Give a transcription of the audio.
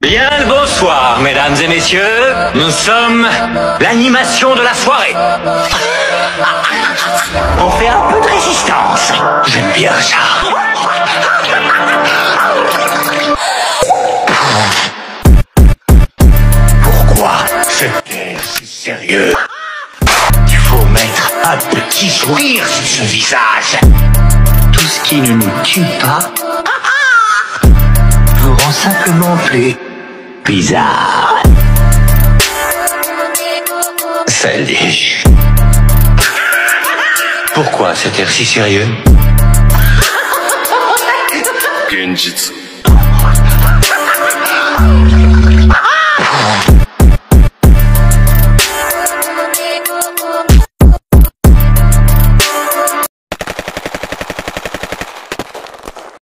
Bien le bonsoir, mesdames et messieurs. Nous sommes l'animation de la soirée. On fait un peu de résistance. J'aime bien ça. Pourquoi cette guerre si sérieux? Il faut mettre un petit sourire sur ce visage. Tout ce qui ne nous tue pas vous rend simplement plus bizarre. Salut. Pourquoi cet air si sérieux? Genjitsu.